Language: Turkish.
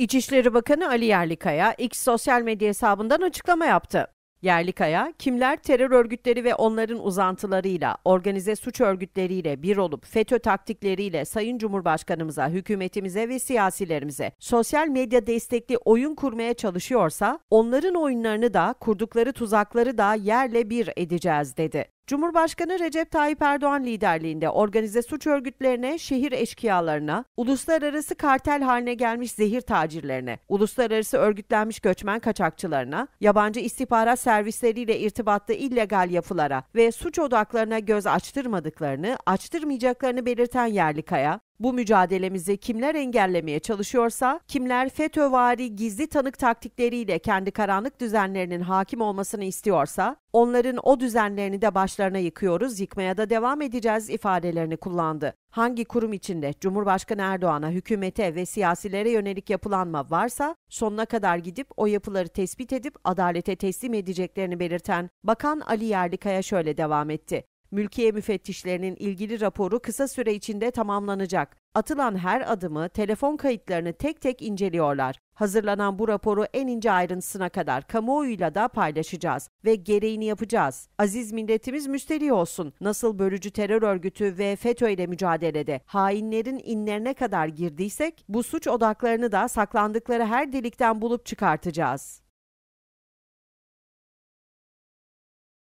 İçişleri Bakanı Ali Yerlikaya X sosyal medya hesabından açıklama yaptı. Yerlikaya, kimler terör örgütleri ve onların uzantılarıyla, organize suç örgütleriyle bir olup FETÖ taktikleriyle Sayın Cumhurbaşkanımıza, hükümetimize ve siyasilerimize sosyal medya destekli oyun kurmaya çalışıyorsa, onların oyunlarını da, kurdukları tuzakları da yerle bir edeceğiz dedi. Cumhurbaşkanı Recep Tayyip Erdoğan liderliğinde organize suç örgütlerine, şehir eşkıyalarına, uluslararası kartel haline gelmiş zehir tacirlerine, uluslararası örgütlenmiş göçmen kaçakçılarına, yabancı istihbarat servisleriyle irtibatlı illegal yapılara ve suç odaklarına göz açtırmadıklarını, açtırmayacaklarını belirten Yerlikaya, bu mücadelemizi kimler engellemeye çalışıyorsa, kimler FETÖ'vari gizli tanık taktikleriyle kendi karanlık düzenlerinin hakim olmasını istiyorsa, onların o düzenlerini de başlarına yıkıyoruz, yıkmaya da devam edeceğiz ifadelerini kullandı. Hangi kurum içinde Cumhurbaşkanı Erdoğan'a, hükümete ve siyasilere yönelik yapılanma varsa sonuna kadar gidip o yapıları tespit edip adalete teslim edeceklerini belirten Bakan Ali Yerlikaya şöyle devam etti. Mülkiye müfettişlerinin ilgili raporu kısa süre içinde tamamlanacak. Atılan her adımı, telefon kayıtlarını tek tek inceliyorlar. Hazırlanan bu raporu en ince ayrıntısına kadar kamuoyuyla da paylaşacağız ve gereğini yapacağız. Aziz milletimiz müsterih olsun. Nasıl bölücü terör örgütü ve FETÖ ile mücadelede hainlerin inlerine kadar girdiysek bu suç odaklarını da saklandıkları her delikten bulup çıkartacağız.